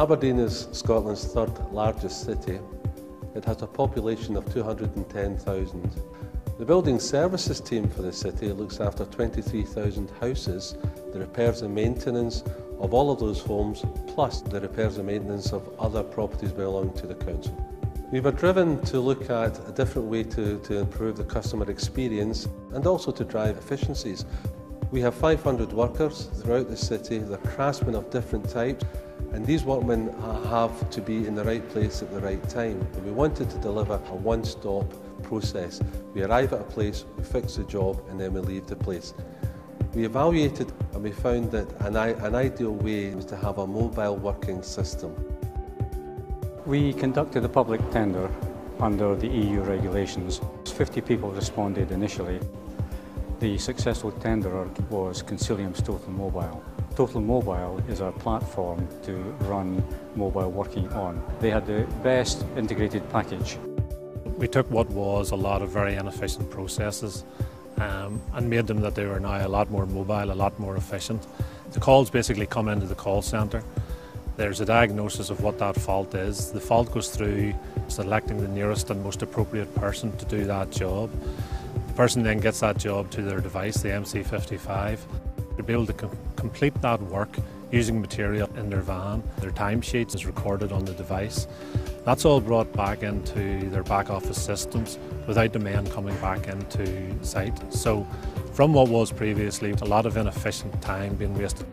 Aberdeen is Scotland's third largest city. It has a population of 210,000. The building services team for the city looks after 23,000 houses, the repairs and maintenance of all of those homes, plus the repairs and maintenance of other properties belonging to the council. We were driven to look at a different way to, to improve the customer experience and also to drive efficiencies. We have 500 workers throughout the city, they're craftsmen of different types, and these workmen have to be in the right place at the right time. We wanted to deliver a one-stop process. We arrive at a place, we fix the job, and then we leave the place. We evaluated and we found that an, an ideal way was to have a mobile working system. We conducted a public tender under the EU regulations. 50 people responded initially. The successful tenderer was Consilium's Total Mobile. Total Mobile is our platform to run mobile working on. They had the best integrated package. We took what was a lot of very inefficient processes um, and made them that they were now a lot more mobile, a lot more efficient. The calls basically come into the call centre. There's a diagnosis of what that fault is. The fault goes through selecting the nearest and most appropriate person to do that job. The person then gets that job to their device, the MC55. To be able to com complete that work using material in their van, their timesheets is recorded on the device. That's all brought back into their back office systems without the men coming back into site. So from what was previously a lot of inefficient time being wasted,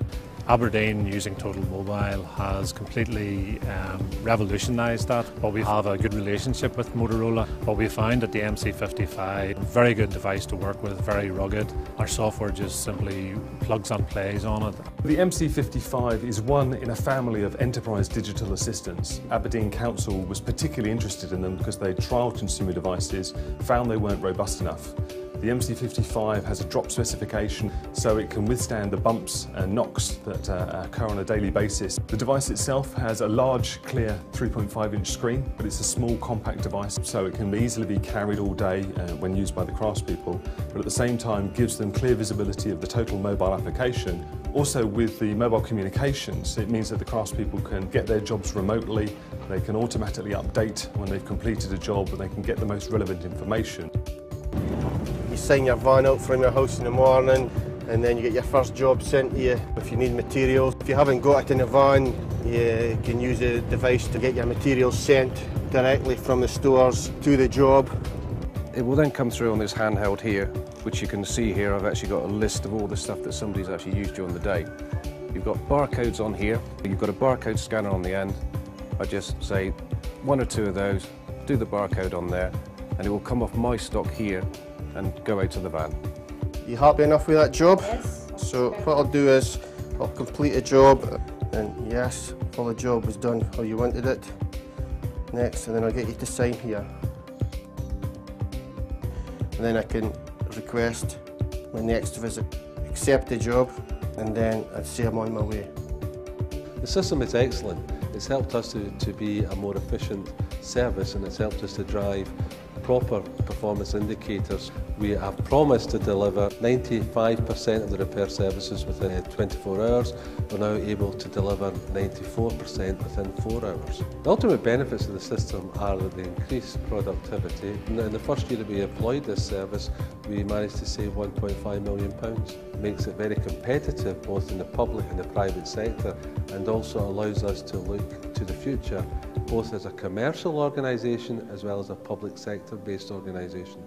Aberdeen using Total Mobile has completely um, revolutionised that. But we have a good relationship with Motorola. But we found that the MC55, very good device to work with, very rugged. Our software just simply plugs and plays on it. The MC55 is one in a family of enterprise digital assistants. Aberdeen Council was particularly interested in them because they trialled consumer devices, found they weren't robust enough. The MC55 has a drop specification so it can withstand the bumps and knocks that uh, occur on a daily basis. The device itself has a large, clear 3.5 inch screen, but it's a small compact device so it can easily be carried all day uh, when used by the craftspeople, but at the same time gives them clear visibility of the total mobile application. Also with the mobile communications, it means that the craftspeople can get their jobs remotely, they can automatically update when they've completed a job and they can get the most relevant information. You sign your van out from your house in the morning and then you get your first job sent to you if you need materials. If you haven't got it in the van, you can use the device to get your materials sent directly from the stores to the job. It will then come through on this handheld here, which you can see here. I've actually got a list of all the stuff that somebody's actually used during the day. You've got barcodes on here. You've got a barcode scanner on the end. I just say one or two of those, do the barcode on there, and it will come off my stock here and go out to the van. You happy enough with that job? Yes. So what I'll do is I'll complete a job and yes, all the job was done how you wanted it. Next, and then I'll get you to sign here. And then I can request my next visit, accept the job, and then I'd say I'm on my way. The system is excellent. It's helped us to, to be a more efficient service and it's helped us to drive proper performance indicators. We have promised to deliver 95% of the repair services within uh, 24 hours. We're now able to deliver 94% within 4 hours. The ultimate benefits of the system are that they increase productivity. In the first year that we employed this service, we managed to save 1.5 million pounds. It makes it very competitive both in the public and the private sector and also allows us to look to the future both as a commercial organisation as well as a public sector based organisation.